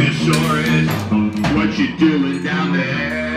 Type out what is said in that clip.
reassurance. What you doing down there?